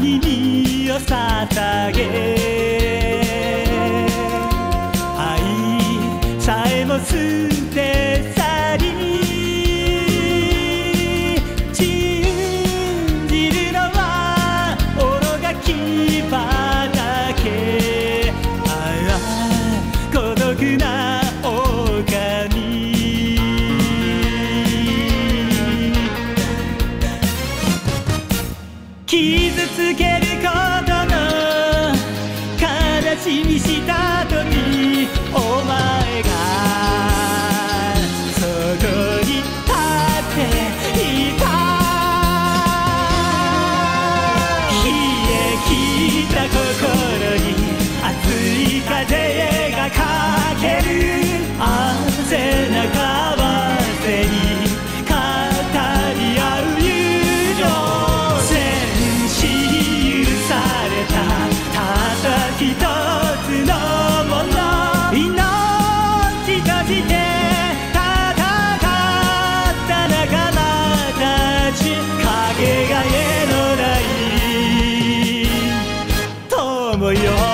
に身を捧げ。愛さえも捨て傷つけることの悲しみした後にお前がそこに立っていた。冷え切った心に熱い風がかける。命かじて戦った仲間たちかがえのない。友よ